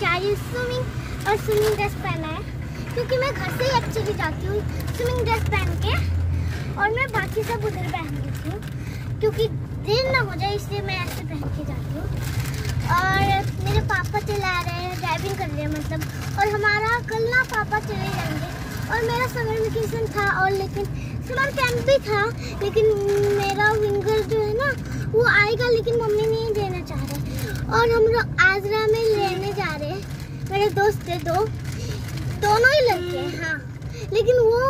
जा रही हूँ। स्विमिंग और स्विमिंग ड्रेस पहना है। क्योंकि मैं घर से ही एक्चुअली जाती हूँ स्विमिंग ड्रेस पहन के। और मैं बाकी सब उधर पहन लेती हूँ। क्योंकि देर ना हो जाए, इसलिए मैं ऐसे पहन के जाती हूँ। और मेरे पापा चला रहे हैं ड्राइविंग कर रहे हैं मतलब। और हमारा कल ना पापा चले जाएँगे। और मेरा समर वेकेशन था और लेकिन समर कैंप भी था, लेकिन मेरा विंगर जो है ना, वो आएगा, लेकिन मम्मी नहीं देना चाह रहे। और हम लोग मेरे दोस्त थे दो। दोनों ही लड़के हैं हाँ। लेकिन वो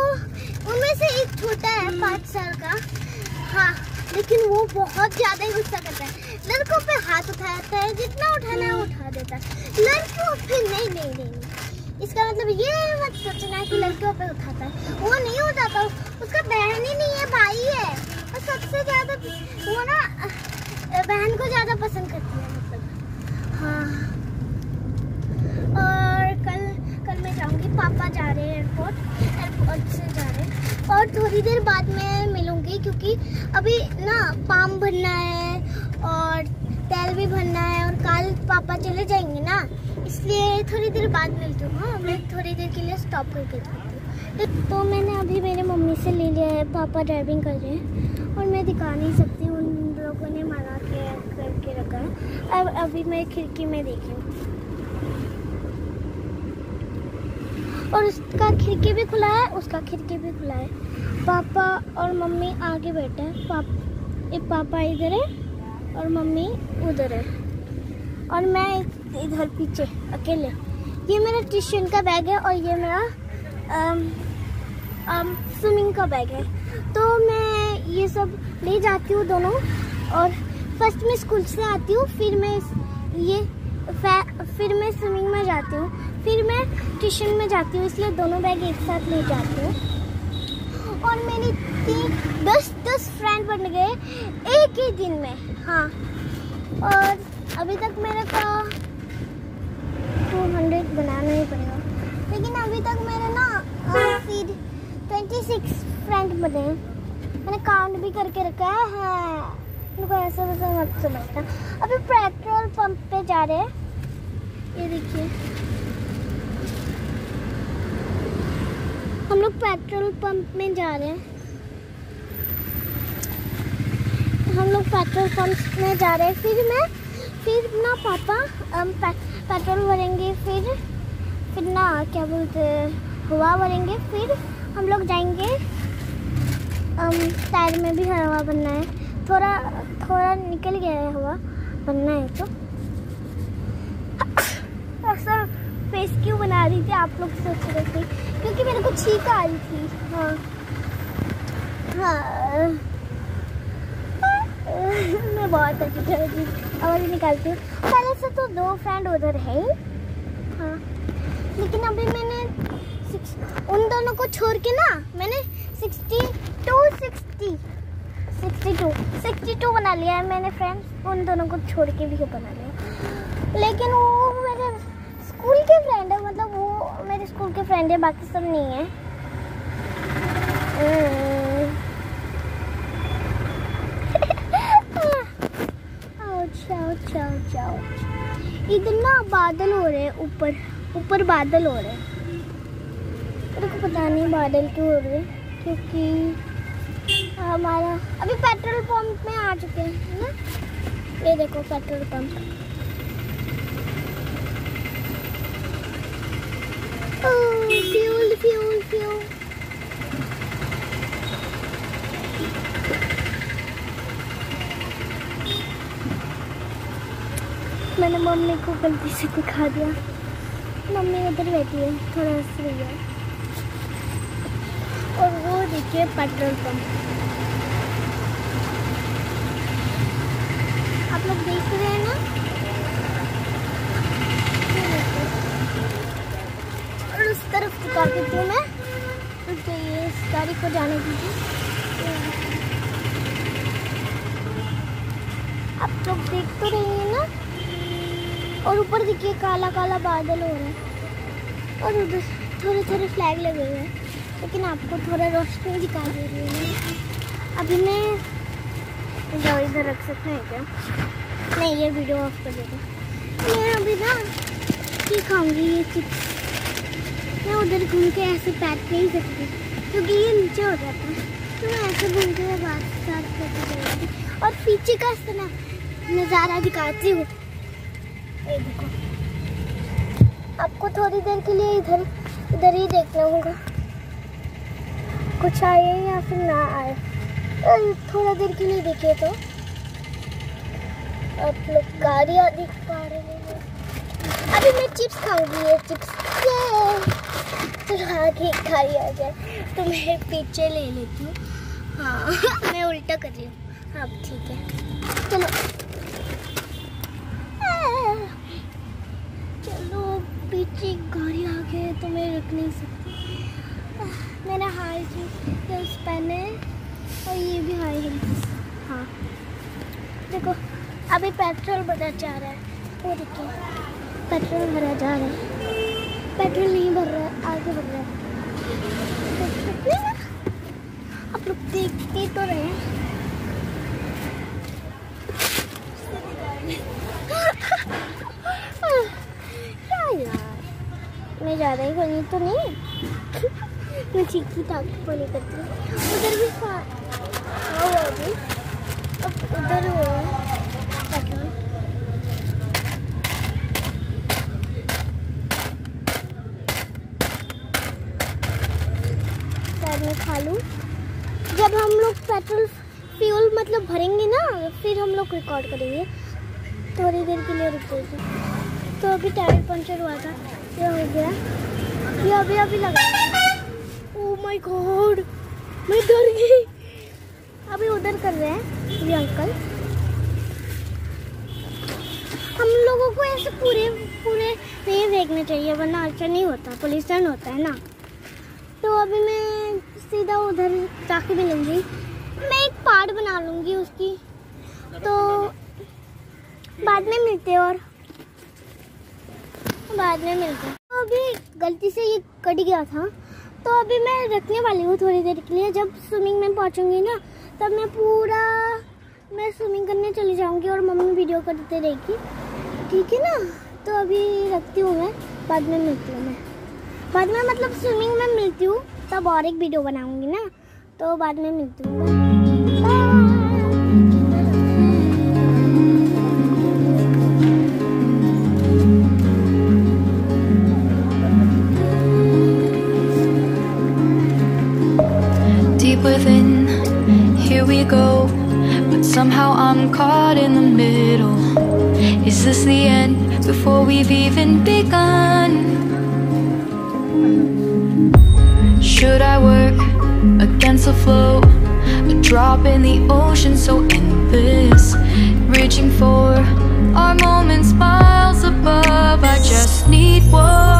उनमें से एक छोटा है पाँच साल का। हाँ लेकिन वो बहुत ज़्यादा ही गुस्सा करता है। लड़कों पे हाथ उठाता है जितना उठाना है उठा देता है। लड़कियों पे नहीं नहीं नहीं, नहीं। इसका मतलब ये मत सोचना कि लड़कियों पे उठाता है। वो नहीं उठाता उसका बहन ही नहीं है भाई है। और सबसे ज़्यादा वो ना बहन को ज़्यादा पसंद करती है मतलब हाँ और कल कल मैं जाऊँगी पापा जा रहे हैं एयरपोर्ट एयरपोर्ट से जा रहे हैं और थोड़ी देर बाद मैं मिलूँगी क्योंकि अभी ना पाम भरना है और तेल भी भरना है और कल पापा चले जाएँगे ना, इसलिए थोड़ी देर बाद मिलती हूँ हाँ मैं थोड़ी देर के लिए स्टॉप करके जाती हूँ। तो मैंने अभी मेरे मम्मी से ले लिया है, पापा ड्राइविंग कर रहे हैं, और मैं दिखा नहीं सकती उन लोगों ने मना के करके रखा है। अब, अभी मैं खिड़की में देखी हूँ और उसका खिड़की भी खुला है, उसका खिड़की भी खुला है। पापा और मम्मी आगे बैठे हैं। पाप ये पापा इधर है और मम्मी उधर है। और मैं इधर पीछे, अकेले। ये मेरा ट्यूशन का बैग है और ये मेरा स्विमिंग का बैग है। तो मैं ये सब ले जाती हूँ दोनों और फ़र्स्ट मैं स्कूल से आती हूँ, फिर मैं ये फिर मैं स्विमिंग में जाती हूँ। फिर मैं ट्यूशन में जाती हूँ, इसलिए दोनों बैग एक साथ ले जाती हूँ। और मेरी तीन दस दस फ्रेंड बन गए एक ही दिन में हाँ। और अभी तक मेरे को टू हंड्रेड बनाना ही पड़ेगा। लेकिन अभी तक मेरे ना फिर ट्वेंटी सिक्स फ्रेंड बने। मैंने काउंट भी करके रखा है हाँ। मेरे को ऐसा वैसा मत समझना। अभी पेट्रोल पंप पे जा रहे हैं। ये देखिए। हम लोग पेट्रोल पंप में जा रहे हैं। हम लोग पेट्रोल पंप में जा रहे हैं। फिर मैं फिर ना पापा पे, पेट्रोल भरेंगे फिर फिर ना क्या बोलते हवा भरेंगे फिर हम लोग जाएँगे टायर में भी हवा बनना है। थोड़ा थोड़ा निकल गया है हवा बनना है तो। ऐसा फेस क्यों बना रही थी? आप लोग सोच रहे थे। क्योंकि मेरे को छींक आ रही थी। हाँ। हाँ। मैं बहुत अच्छी तरह की आवाज़ निकालती हूँ। पहले से तो दो फ्रेंड उधर है। ही। लेकिन अभी मैंने six- उन दोनों को छोड़ के ना, मैंने sixty two sixty sixty two sixty two बना लिया है मैंने फ्रेंड्स उन दोनों को छोड़ के भी बना लिया। लेकिन वो मेरे स्कूल के फ्रेंड है मेरे स्कूल के फ्रेंड है बाकी सब नहीं है हम्म। ouch, ouch, ouch, ouch. इधर ना बादल हो रहे हैं ऊपर ऊपर बादल हो रहे हैं को पता नहीं बादल क्यों हो रहे क्योंकि हमारा अभी पेट्रोल पंप में आ चुके है ना ये देखो पेट्रोल पंप मैंने मम्मी को गलती से दिखा दिया। मम्मी उधर बैठी है, थोड़ा हंस रही है और वो देखिए पेट्रोल पंप। आप लोग देख रहे हैं ना ये देखो। उस तरफ़ दिखा देती हूँ। मैं तो ये इस गाड़ी को जाने दीजिए। आप लोग देख तो रही हैं ना? और ऊपर देखिए काला काला बादल हो रहा है। और उधर थोड़े थोड़े फ्लैग लगे हुए हैं। लेकिन आपको थोड़ा रोशनी दिखाई दे रही है। अभी मैं इधर इधर रख सकते हैं क्या? नहीं ये वीडियो ऑफ़ कर देगा मैं अभी ना ही खाऊँगी ये चिप्स मैं उधर घूम के ऐसे पैक नहीं सकती, क्योंकि ये नीचे हो जाता है। तो मैं ऐसे घूम के बात स्टार्ट करती जाऊँगी और पीछे का ना नज़ारा दिखाती हूँ। देखो। आपको थोड़ी देर के लिए इधर इधर ही देखना होगा। कुछ आए या फिर ना आए। थोड़ा देर के लिए देखिए तो। आप लोग गाड़ियाँ दिख पा रहे हैं। अभी मैं चिप्स खाऊँगी, ये चिप्स। चलो आगे गाड़ी आ जाए तो मैं पीछे ले लेती हूँ हाँ मैं उल्टा कर रही हूँ हाँ ठीक है चलो चलो पीछे गाड़ी आ गए तो मैं रुक नहीं सकती मैंने हाई हील्स पहने और ये भी हाई हील्स हाँ देखो अभी पेट्रोल बढ़ा जा रहा है वो देखिए पेट्रोल भरा जा रहा है पेट्रोल नहीं भर रहा है, आगे बढ़ रहा है। आप लोग देखते तो रहे क्या यार? मैं जा रही हूँ तो नहीं मैं ठीक ही ठाक बोली करती हूँ। उधर भी हाँ अभी अब उधर हुआ जब हम लोग पेट्रोल फ्यूल मतलब भरेंगे ना, फिर हम लोग रिकॉर्ड करेंगे। थोड़ी देर के लिए रुक जाएगी तो अभी टायर पंचर हुआ था, ये हो गया। ये अभी अभी लगा ओ माय गॉड मैं डर गई। अभी उधर कर रहे हैं, ये अंकल हम लोगों को ऐसे पूरे पूरे नहीं देखना चाहिए, वरना अच्छा नहीं होता पोल्यूशन होता है ना। तो अभी मैं सीधा उधर जाके मिलूँगी। मैं एक पार्ट बना लूँगी उसकी। तो बाद में मिलते और बाद में मिलते तो अभी गलती से ये कट गया था। तो अभी मैं रखने वाली हूँ थोड़ी देर के लिए। जब स्विमिंग में पहुँचूँगी ना, तब मैं पूरा मैं स्विमिंग करने चली जाऊँगी और मम्मी वीडियो करते रहेगी। ठीक है ना? तो अभी रखती हूँ मैं। बाद में मिलती हूँ मैं। बाद में मतलब स्विमिंग में मिलती हूँ तब और एक वीडियो बनाऊँगी ना तो बाद में मिलती हूँ within, here we go But somehow I'm caught in the middle Is this the end before we've even begun? Should I work against the flow? A drop in the ocean so endless. Reaching for our moments miles above. I just need one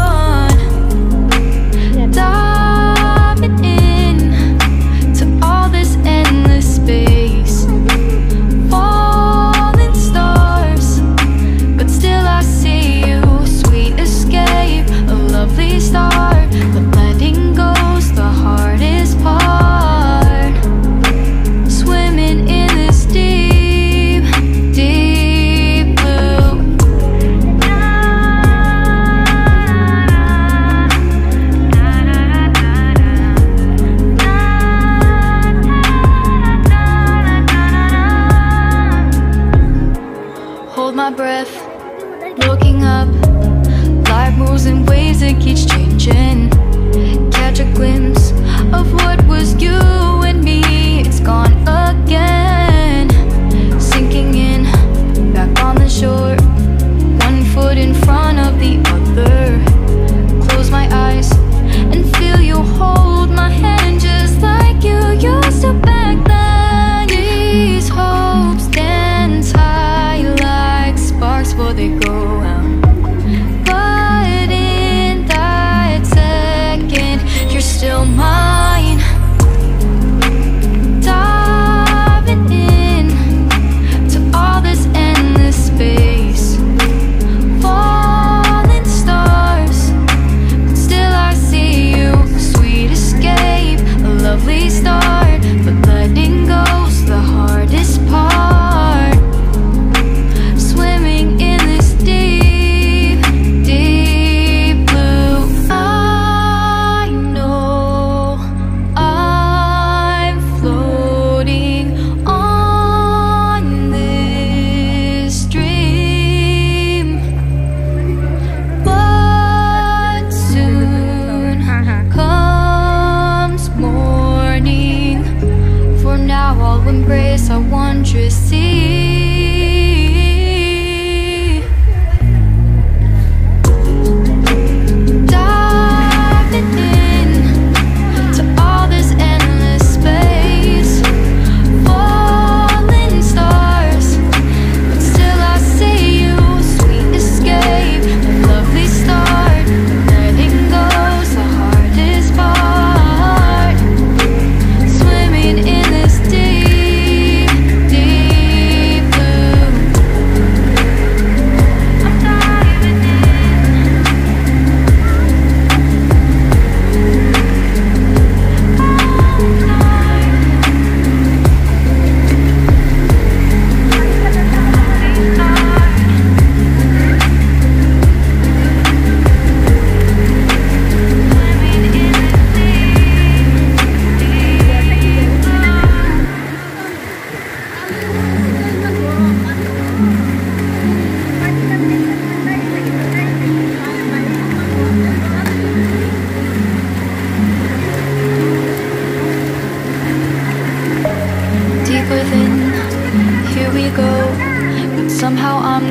my breath Looking up, life moves in ways that keeps changing. Catch a glimpse of what was you and me. It's gone again.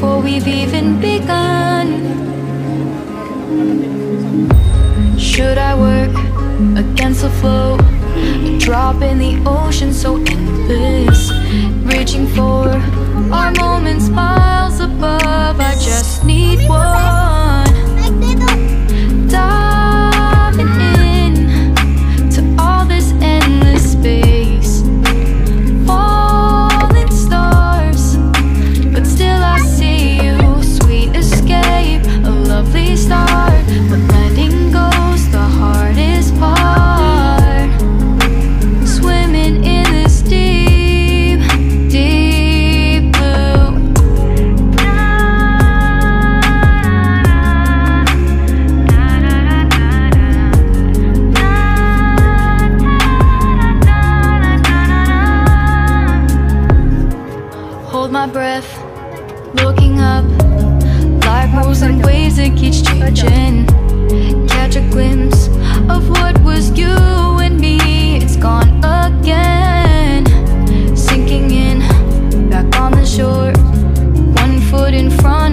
Before we've even begun? Should I work against the flow? A drop in the ocean so endless. Reaching for our moments miles above. I just need one. hold my breath Looking up. Life rules and waves that keeps changing. Catch a glimpse of what was you and me. It's gone again. Sinking in, back on the shore. One foot in front